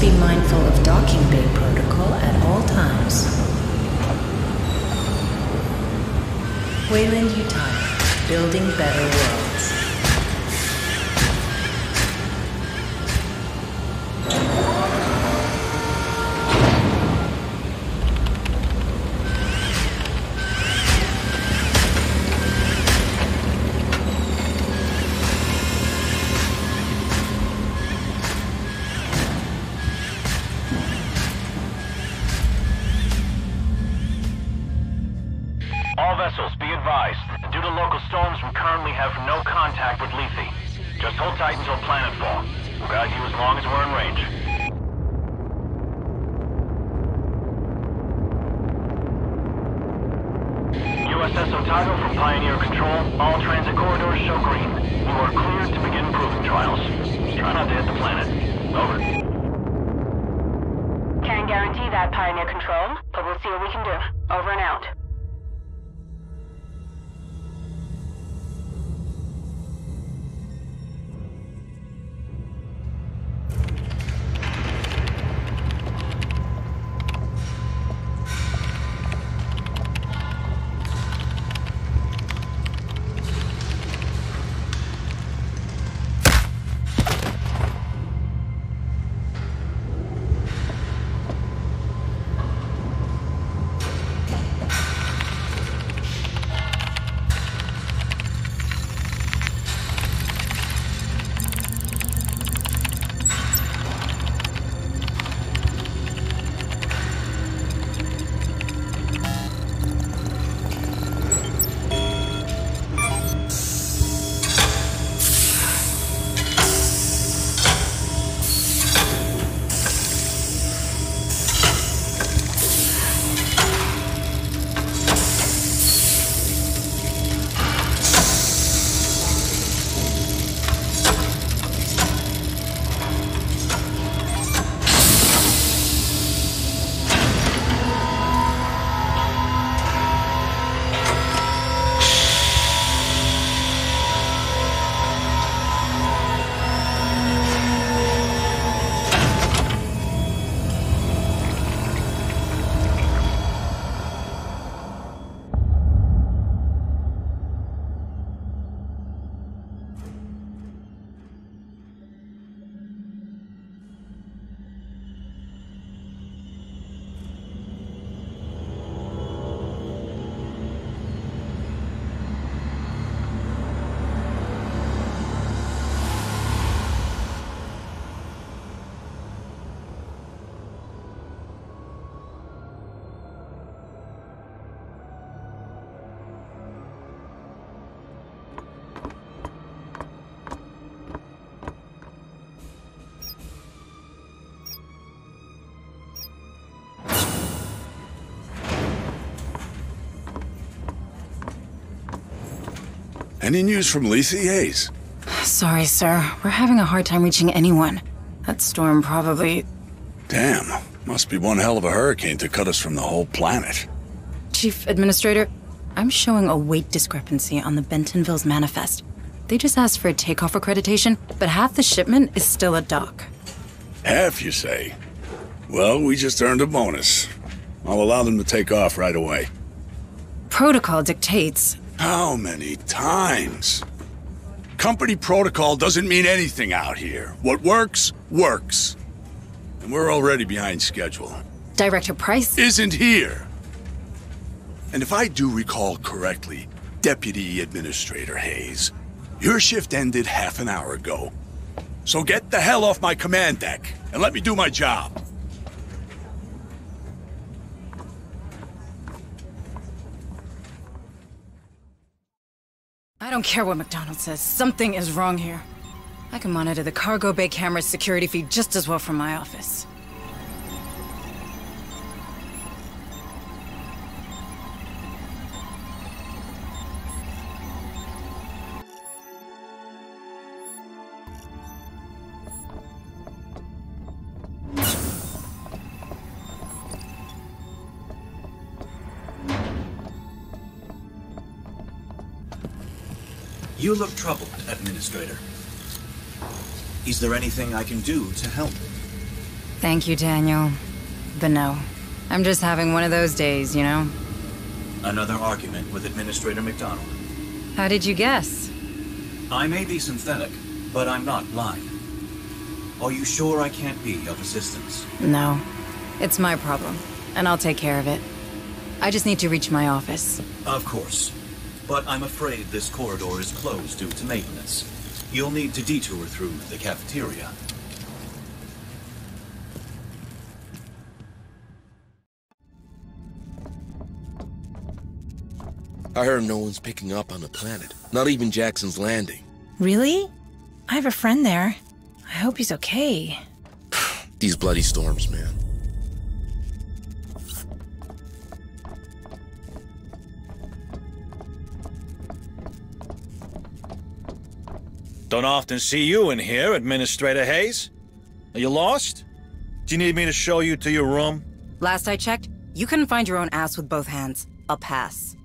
Be mindful of docking bay protocol at all times. Wayland-Yutani. building better worlds. Any news from Lethe Hayes? Sorry, sir. We're having a hard time reaching anyone. That storm probably. Damn. Must be one hell of a hurricane to cut us from the whole planet. Chief Administrator, I'm showing a weight discrepancy on the Bentonville's manifest. They just asked for a takeoff accreditation, but half the shipment is still at dock. Half, you say? Well, we just earned a bonus. I'll allow them to take off right away. Protocol dictates. How many times? Company protocol doesn't mean anything out here. What works, works. And we're already behind schedule. Director Price? Isn't here. And if I do recall correctly, Deputy Administrator Hayes, your shift ended half an hour ago. So get the hell off my command deck and let me do my job. I don't care what McDonald says. Something is wrong here. I can monitor the cargo bay camera's security feed just as well from my office. You look troubled, Administrator. Is there anything I can do to help? Thank you, Daniel. But no. I'm just having one of those days, you know? Another argument with Administrator McDonald. How did you guess? I may be synthetic, but I'm not blind. Are you sure I can't be of assistance? No. It's my problem, and I'll take care of it. I just need to reach my office. Of course. But I'm afraid this corridor is closed due to maintenance. You'll need to detour through the cafeteria. I heard no one's picking up on the planet. Not even Jackson's Landing. Really? I have a friend there. I hope he's okay. These bloody storms, man. Don't often see you in here, Administrator Hayes. Are you lost? Do you need me to show you to your room? Last I checked, you couldn't find your own ass with both hands. I'll pass.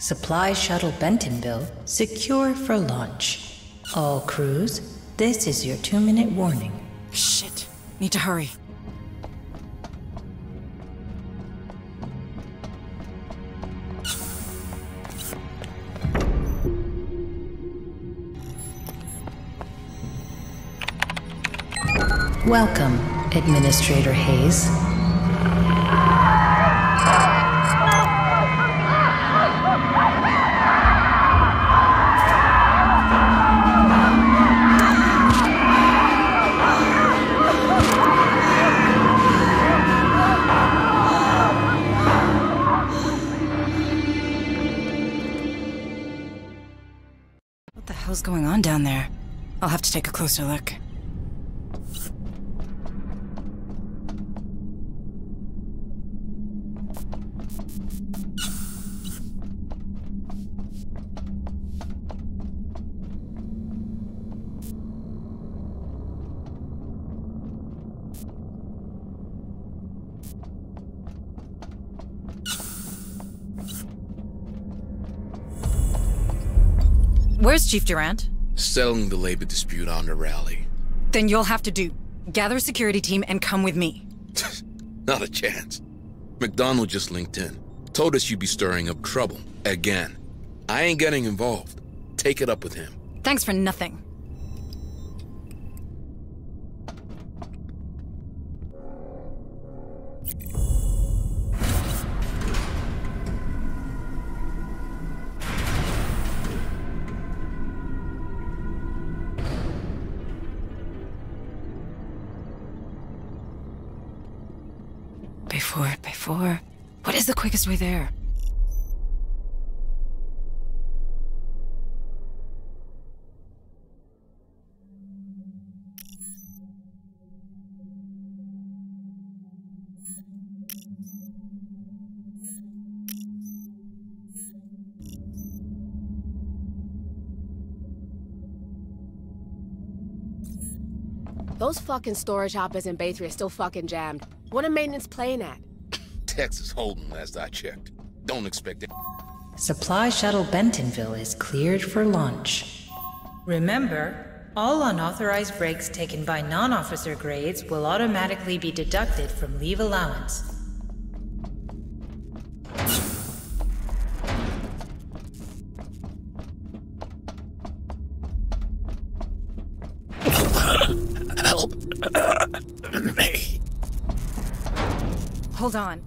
Supply shuttle Bentonville secure for launch. All crews, this is your two minute warning. Need to hurry. Welcome, Administrator Hayes. Take a closer look. Where's Chief Durant? Settling the labor dispute on the rally. Then you'll have to do. Gather a security team and come with me. Not a chance. McDonald just linked in. Told us you'd be stirring up trouble. Again. I ain't getting involved. Take it up with him. Thanks for nothing. Way there? Those fucking storage hoppers in Bay 3 are still fucking jammed. What are maintenance playing at? Texas Hold'em, last I checked. Don't expect it. Supply shuttle Bentonville is cleared for launch. Remember, all unauthorized breaks taken by non officer grades will automatically be deducted from leave allowance. Help me. Hold on.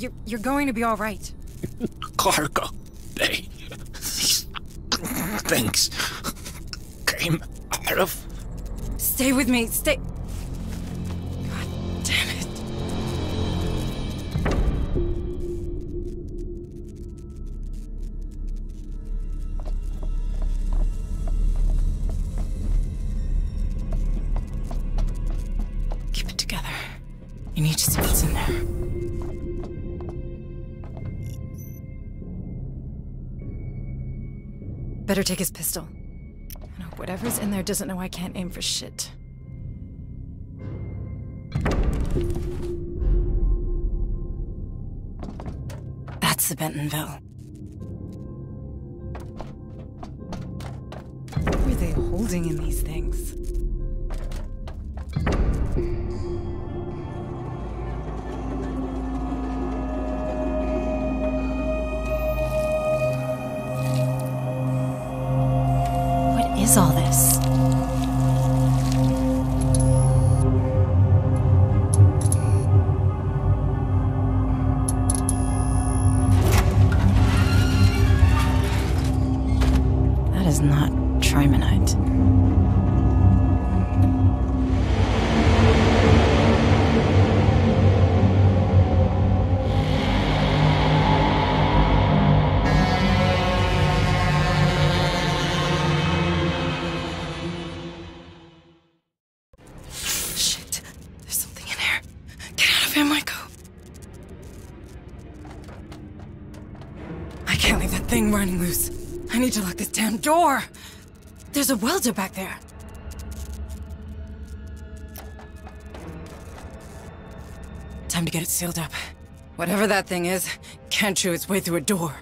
You're, you're going to be all right. Cargo Bay. These things came out of. Stay with me. Stay. Better take his pistol. And hope whatever's in there doesn't know I can't aim for shit. That's the Bentonville. What were they holding in these things? Of Michael. I can't leave that thing running loose. I need to lock this damn door. There's a welder back there. Time to get it sealed up. Whatever that thing is, can't chew its way through a door.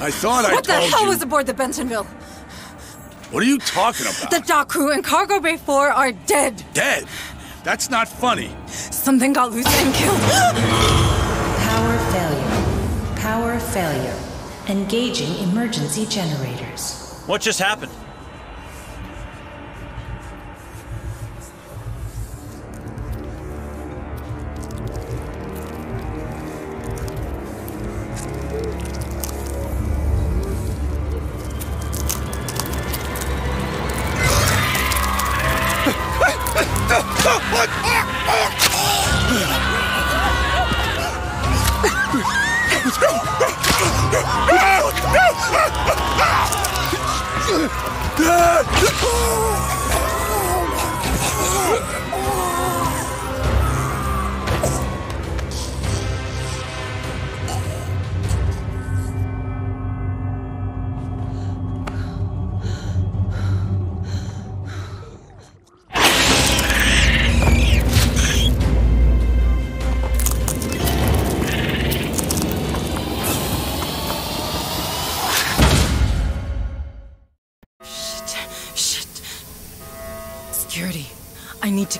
I thought I told you. What the hell you. was aboard the Bentonville? What are you talking about? The dock crew and cargo bay 4 are dead. Dead? That's not funny. Something got loose and killed. Power failure. Power failure. Engaging emergency generators. What just happened?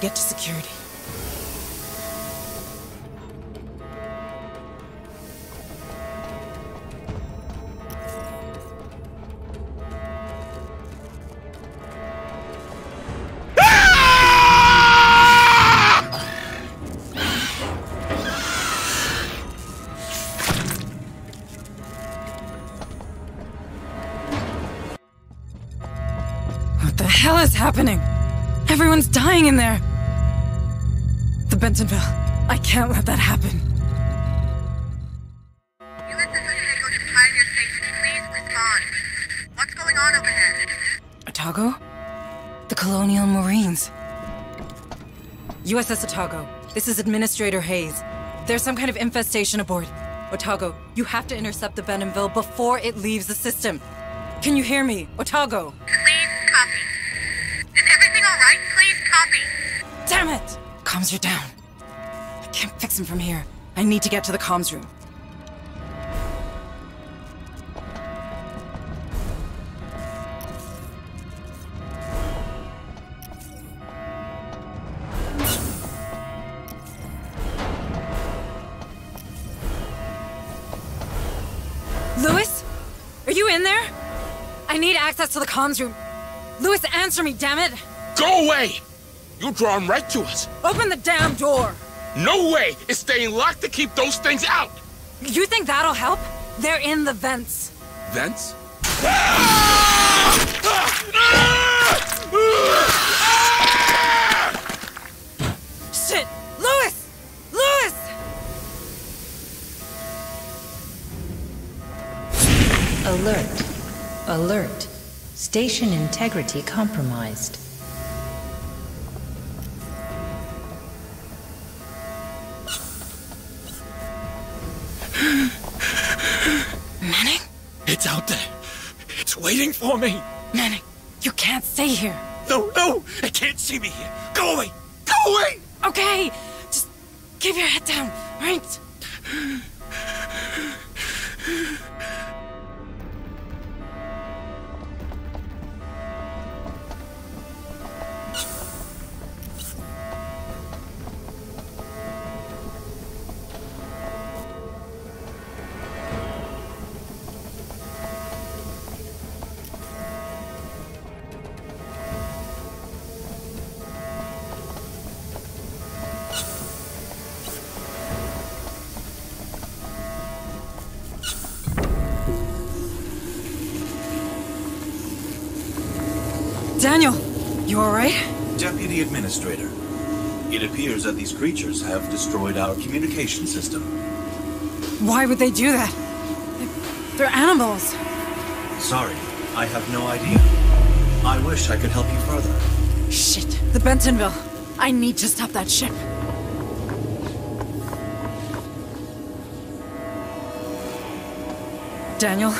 Get to security. What the hell is happening? Everyone's dying in there. Bentonville. I can't let that happen. U.S. officials to Pioneer Station, please respond. What's going on over there? Otago? The Colonial Marines. USS Otago, this is Administrator Hayes. There's some kind of infestation aboard. Otago, you have to intercept the Bentonville before it leaves the system. Can you hear me? Otago! Please copy. Is everything all right? Please copy. Damn it! Comms are down. I can't fix them from here. I need to get to the comms room. Lewis? Are you in there? I need access to the comms room. Lewis, answer me, damn it! Go away! You'll draw them right to us. Open the damn door! No way! It's staying locked to keep those things out! You think that'll help? They're in the vents. Vents? Shit! Lewis! Lewis! Alert. Alert. Station integrity compromised. Daniel, you alright? Deputy Administrator, it appears that these creatures have destroyed our communication system. Why would they do that? They're animals. Sorry, I have no idea. I wish I could help you further. Shit, the Bentonville. I need to stop that ship. Daniel,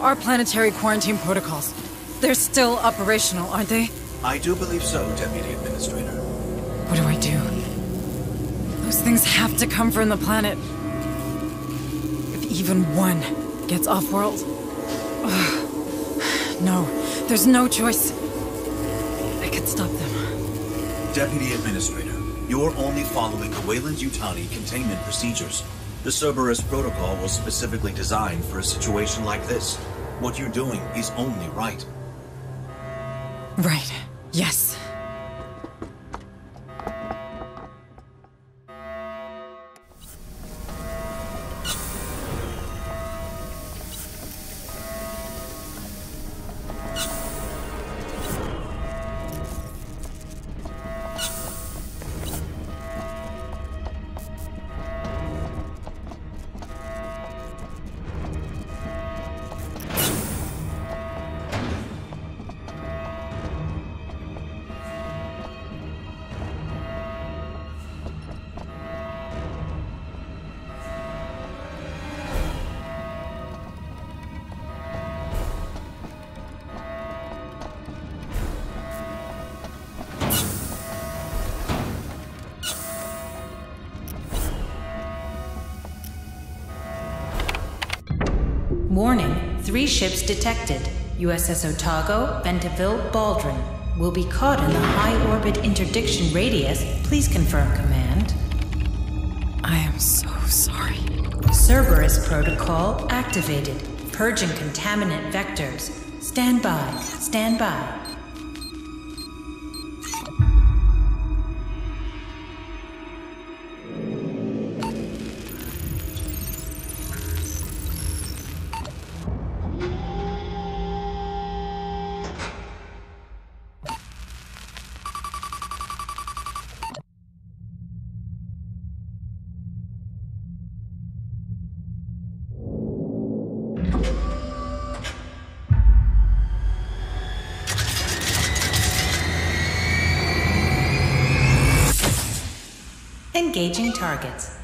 our planetary quarantine protocols. They're still operational, aren't they? I do believe so, Deputy Administrator. What do I do? Those things have to come from the planet. If even one gets off-world... No, there's no choice. I could stop them. Deputy Administrator, you're only following the Wayland-Yutani containment procedures. The Cerberus protocol was specifically designed for a situation like this. What you're doing is only right. Right. Yes. Ships detected. USS Otago, Bentonville, Baldwin. Will be caught in the high orbit interdiction radius. Please confirm command. I am so sorry. Cerberus protocol activated. Purging contaminant vectors. Stand by. Stand by. Targets.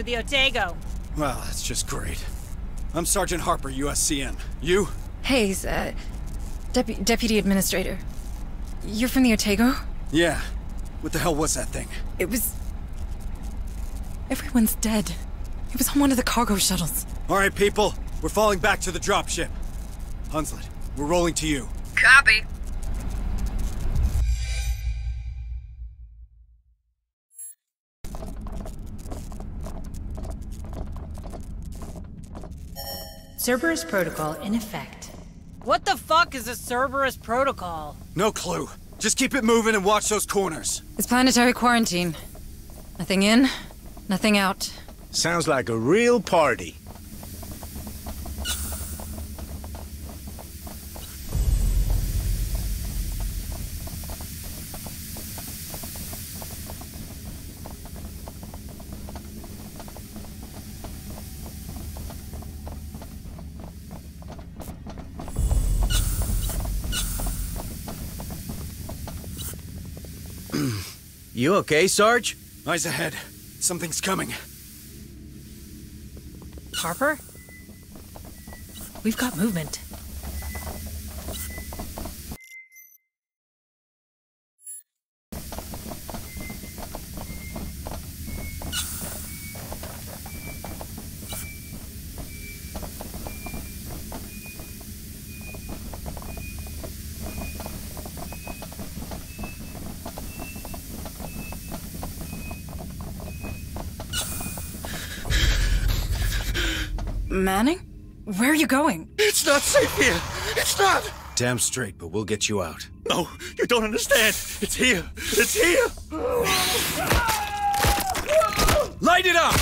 With the Otago. Well, that's just great. I'm Sergeant Harper, USCM. You? Hayes, uh, Depu- Deputy Administrator. You're from the Otago? Yeah. What the hell was that thing? It was. Everyone's dead. It was on one of the cargo shuttles. All right, people. We're falling back to the dropship. Hunslet, we're rolling to you. Copy. Cerberus Protocol in effect. What the fuck is a Cerberus Protocol? No clue. Just keep it moving and watch those corners. It's planetary quarantine. Nothing in, nothing out. Sounds like a real party. You okay, Sarge? Eyes ahead. Something's coming. Harper? We've got movement. Manning? Where are you going? It's not safe here! It's not! Damn straight, but we'll get you out. No, you don't understand. It's here. It's here. Light it up!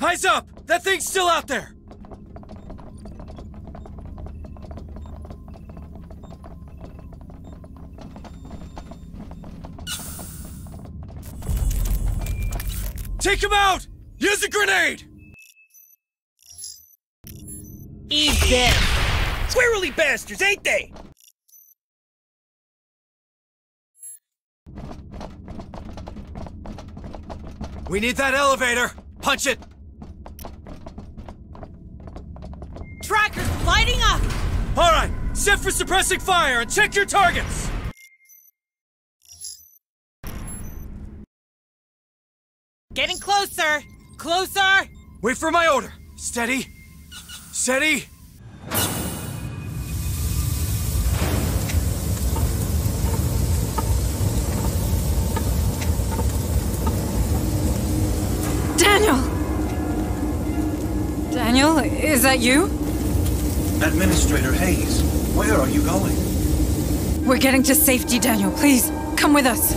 Eyes up! That thing's still out there! Take him out! Use a grenade! Eat this! Squirrely bastards, ain't they? We need that elevator! Punch it! Tracker's lighting up! Alright, set for suppressing fire and check your targets! Getting closer! Closer! Wait for my order! Steady! Steady! Daniel! Daniel, is that you? Administrator Hayes, where are you going? We're getting to safety, Daniel. Please, come with us.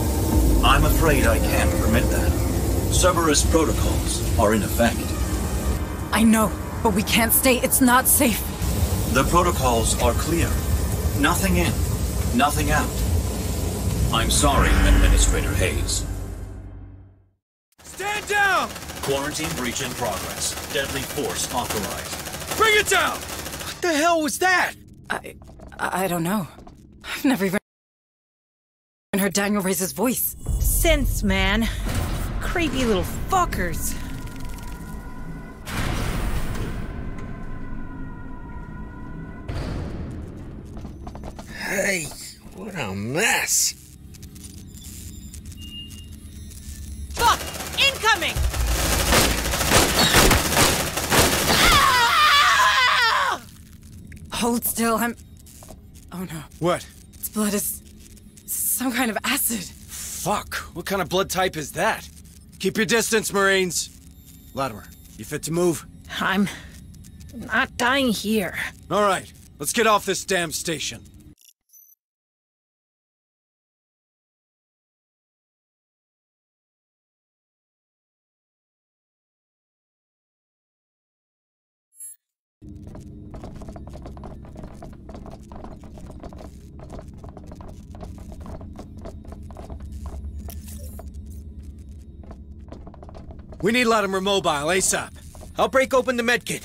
I'm afraid I can't permit that. Cerberus protocols are in effect. I know, but we can't stay. It's not safe. The protocols are clear. Nothing in, nothing out. I'm sorry, Administrator Hayes. Stand down! Quarantine breach in progress. Deadly force authorized. Bring it down! What the hell was that? I. I don't know. I've never even heard Daniel raise his voice. Since, man. Creepy little fuckers. Hey, what a mess. Fuck! Incoming! Hold still, I'm. Oh no. What? Its blood is. some kind of acid. Fuck. What kind of blood type is that? Keep your distance, Marines. Latimer, you fit to move? I'm not dying here. All right, let's get off this damn station. We need Latimer mobile ASAP. I'll break open the medkit.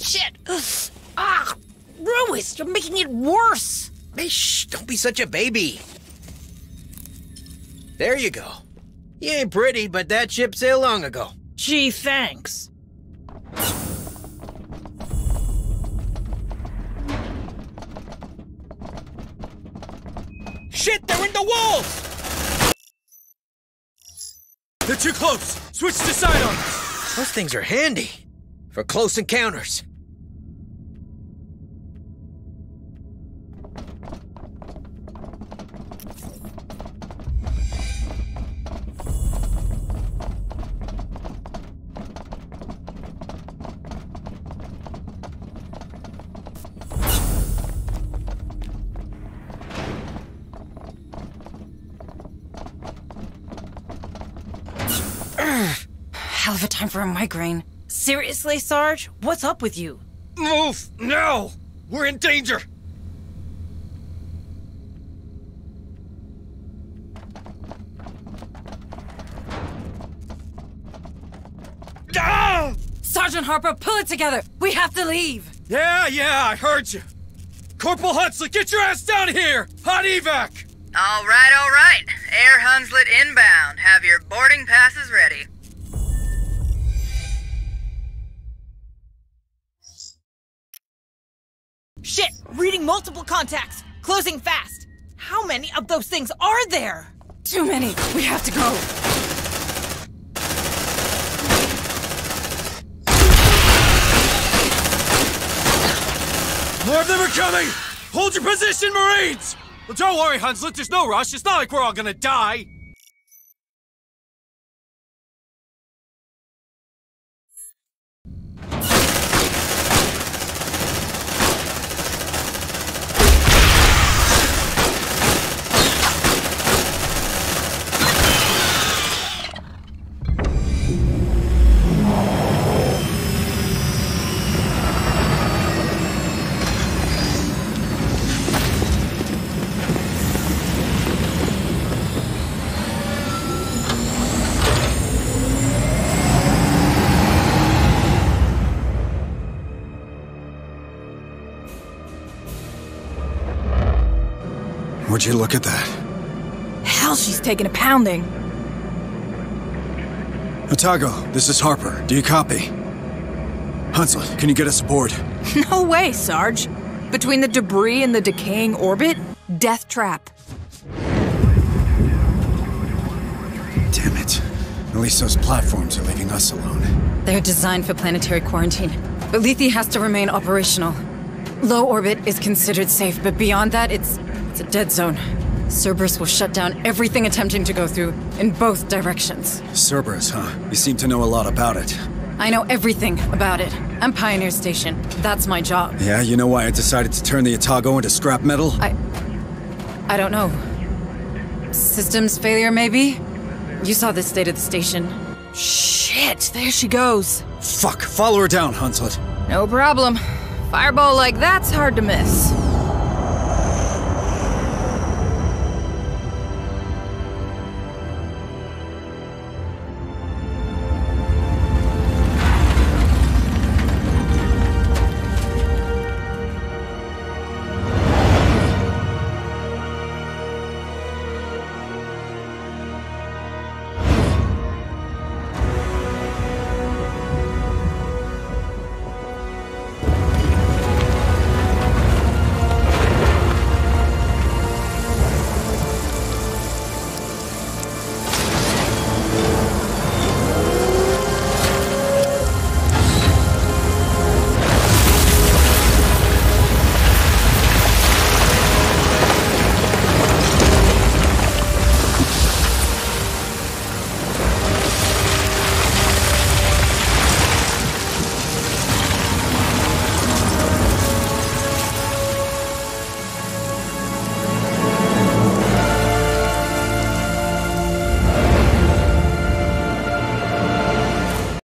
Shit! Ugh. Ah! Ruiz, you're making it worse! Shh, don't be such a baby. There you go. You ain't pretty, but that ship sailed long ago. Gee, thanks. Shit, they're in the walls! They're too close! Switch to sidearm! Those things are handy. For close encounters. Migraine. Seriously, Sarge? What's up with you? Move! Now! We're in danger! Ah! Sergeant Harper, pull it together! We have to leave! Yeah, yeah, I heard you. Corporal Huntsley, get your ass down here! Hot evac! All right, all right. Air Huntsley inbound. Have your boarding passes ready. Shit! Reading multiple contacts! Closing fast! How many of those things are there? Too many! We have to go! More of them are coming! Hold your position, Marines! Well, don't worry, Huntsley, there's no rush. It's not like we're all gonna die. Would you look at that? Hell, she's taking a pounding. Otago, this is Harper. Do you copy? Huntsley, can you get us aboard? No way, Sarge. Between the debris and the decaying orbit, death trap. Damn it. At least those platforms are leaving us alone. They're designed for planetary quarantine, but Lethe has to remain operational. Low orbit is considered safe, but beyond that, it's it's a dead zone. Cerberus will shut down everything attempting to go through in both directions. Cerberus, huh? You seem to know a lot about it. I know everything about it. I'm Pioneer Station. That's my job. Yeah, you know why I decided to turn the Otago into scrap metal? I... I don't know. Systems failure, maybe? You saw the state of the station. Shit, there she goes. Fuck, follow her down, Huntsley. No problem. Fireball like that's hard to miss.